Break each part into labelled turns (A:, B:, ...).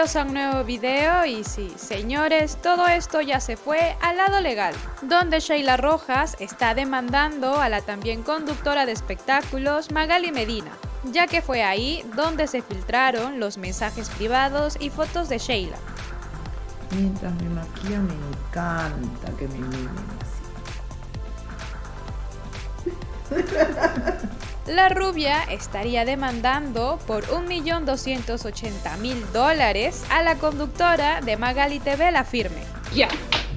A: Bienvenidos a un nuevo video y sí, señores, todo esto ya se fue al lado legal, donde Sheila Rojas está demandando a la también conductora de espectáculos Magali Medina, ya que fue ahí donde se filtraron los mensajes privados y fotos de Sheila.
B: Mientras me maquilla me encanta que me miren
A: así. La rubia estaría demandando por 1.280.000 dólares a la conductora de Magali TV La Firme.
C: Ya,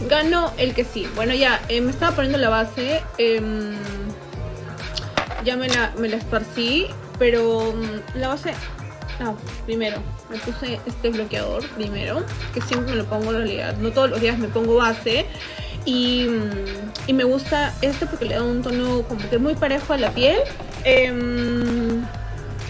C: ganó el que sí. Bueno, ya, eh, me estaba poniendo la base. Em, ya me la, esparcí, pero mm, la base... No, primero, me puse este bloqueador primero, que siempre me lo pongo en realidad. No todos los días me pongo base. Y, mm, y me gusta este porque le da un tono como que muy parejo a la piel Em,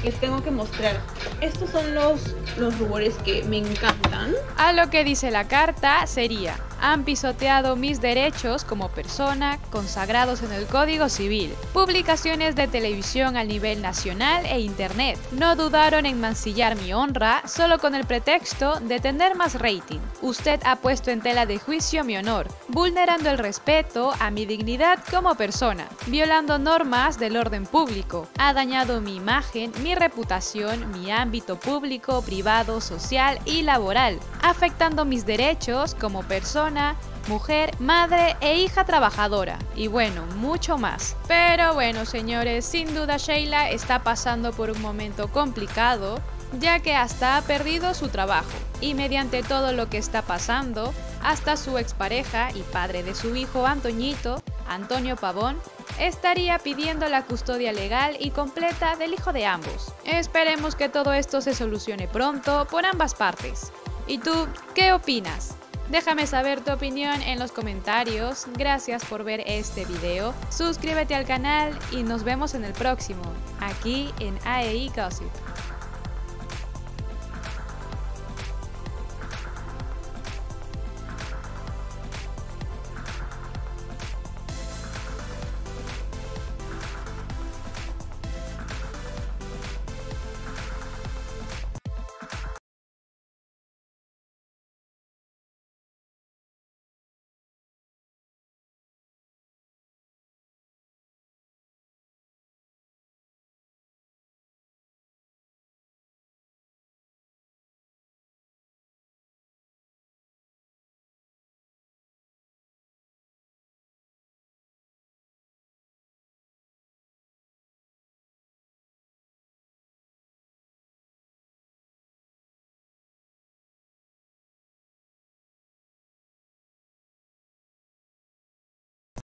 C: les tengo que mostrar. Estos son los, los rubores que me encantan.
A: A lo que dice la carta sería han pisoteado mis derechos como persona consagrados en el Código Civil. Publicaciones de televisión a nivel nacional e internet. No dudaron en mancillar mi honra solo con el pretexto de tener más rating. Usted ha puesto en tela de juicio mi honor, vulnerando el respeto a mi dignidad como persona, violando normas del orden público. Ha dañado mi imagen, mi reputación, mi ámbito público, privado, social y laboral, afectando mis derechos como persona mujer, madre e hija trabajadora, y bueno, mucho más. Pero bueno, señores, sin duda Sheila está pasando por un momento complicado, ya que hasta ha perdido su trabajo, y mediante todo lo que está pasando, hasta su expareja y padre de su hijo Antoñito, Antonio Pavón, estaría pidiendo la custodia legal y completa del hijo de ambos. Esperemos que todo esto se solucione pronto por ambas partes. ¿Y tú qué opinas? Déjame saber tu opinión en los comentarios. Gracias por ver este video. Suscríbete al canal y nos vemos en el próximo, aquí en AEI Gossip.